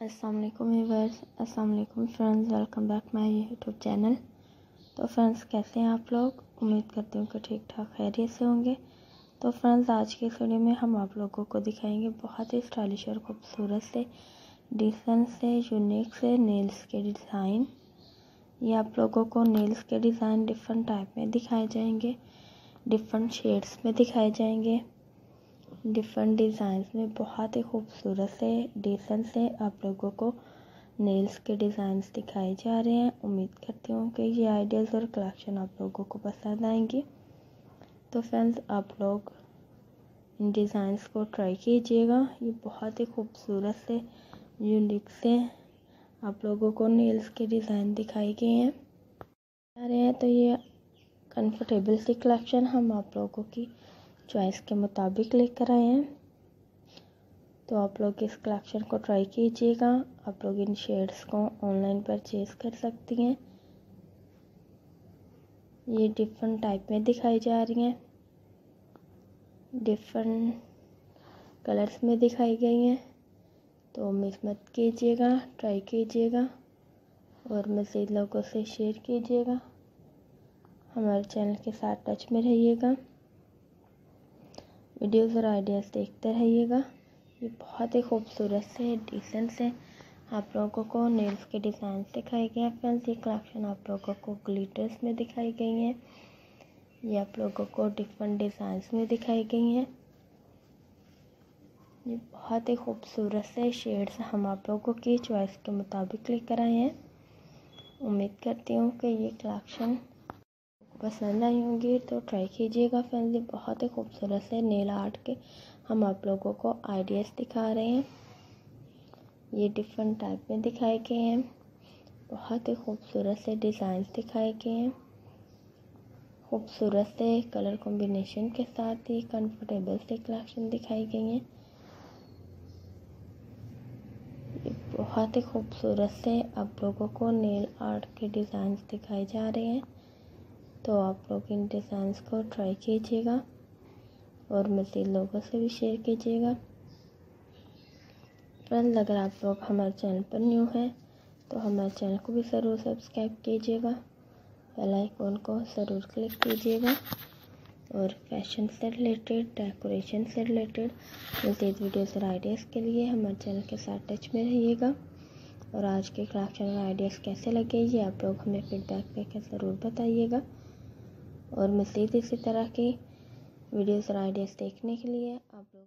Viewers अस्सलाम वालेकुम friends welcome back my YouTube channel तो फ्रेंड्स कैसे हैं आप लोग? उम्मीद करती हूँ कि ठीक ठाक खैरियत से होंगे। तो फ्रेंड्स आज की वीडियो में हम आप लोगों को दिखाएँगे बहुत ही स्टाइलिश और खूबसूरत से डिसेंट से यूनिक से नेल्स के डिज़ाइन ये आप लोगों को नेल्स के डिज़ाइन डिफरेंट टाइप में दिखाए जाएँगे डिफरेंट शेड्स में दिखाए जाएँगे। डिफरेंट डिज़ाइंस में बहुत ही खूबसूरत से डिसेंट से आप लोगों को नेल्स के डिज़ाइंस दिखाए जा रहे हैं। उम्मीद करती हूँ कि ये आइडियाज़ और कलेक्शन आप लोगों को पसंद आएँगी। तो फ्रेंड्स आप लोग इन डिज़ाइंस को ट्राई कीजिएगा। ये बहुत ही खूबसूरत से यूनिक से आप लोगों को नेल्स के डिज़ाइन दिखाए गए हैं। आ रहे हैं तो ये कंफर्टेबल सी कलेक्शन हम आप लोगों की चॉइस के मुताबिक लेकर आए हैं। तो आप लोग इस कलेक्शन को ट्राई कीजिएगा। आप लोग इन शेड्स को ऑनलाइन परचेज़ कर सकती हैं। ये डिफरेंट टाइप में दिखाई जा रही हैं। डिफरेंट कलर्स में दिखाई गई हैं। तो मिस मत कीजिएगा ट्राई कीजिएगा और मज़ीद लोगों से शेयर कीजिएगा। हमारे चैनल के साथ टच में रहिएगा। वीडियोज़ और आइडियाज़ देखते रहिएगा। ये बहुत ही खूबसूरत से डिसेंट से आप लोगों को नेल्स के डिज़ाइन दिखाए गए हैं फ्रेंड्स ये कलेक्शन आप लोगों को ग्लिटर्स में दिखाई गई हैं। ये आप लोगों को डिफरेंट डिज़ाइंस में दिखाई गई हैं। ये बहुत ही खूबसूरत से शेड्स हम आप लोगों की चॉइस के मुताबिक लेकर आए हैं। उम्मीद करती हूँ कि ये कलेक्शन पसंद आई होंगी तो ट्राई कीजिएगा ये बहुत ही खूबसूरत से नेल आर्ट के। हम आप लोगों को आइडियाज़ दिखा रहे हैं। ये डिफरेंट टाइप में दिखाए गए हैं। बहुत ही खूबसूरत से डिज़ाइंस दिखाए गए हैं। खूबसूरत से कलर कॉम्बिनेशन के साथ ही कंफर्टेबल से कलेक्शन दिखाई गई हैं। बहुत ही खूबसूरत से आप लोगों को नेल आर्ट के डिज़ाइंस दिखाए जा रहे हैं। तो आप लोग इन डिज़ाइंस को ट्राई कीजिएगा और मज़ीद लोगों से भी शेयर कीजिएगा। फ्रेंड्स अगर आप लोग हमारे चैनल पर न्यू हैं तो हमारे चैनल को भी ज़रूर सब्सक्राइब कीजिएगा। बेल आइकॉन को ज़रूर क्लिक कीजिएगा। और फ़ैशन से रिलेटेड, डेकोरेशन से रिलेटेड मज़ीद वीडियोस और आइडियाज़ के लिए। हमारे चैनल के साथ टच में रहिएगा। और आज के कलेक्शन और आइडियाज़ कैसे लगे, ये आप लोग हमें फीडबैक करके ज़रूर बताइएगा। और मज़ीद इसी तरह की वीडियोस और आइडियाज़ देखने के लिए। आप लोग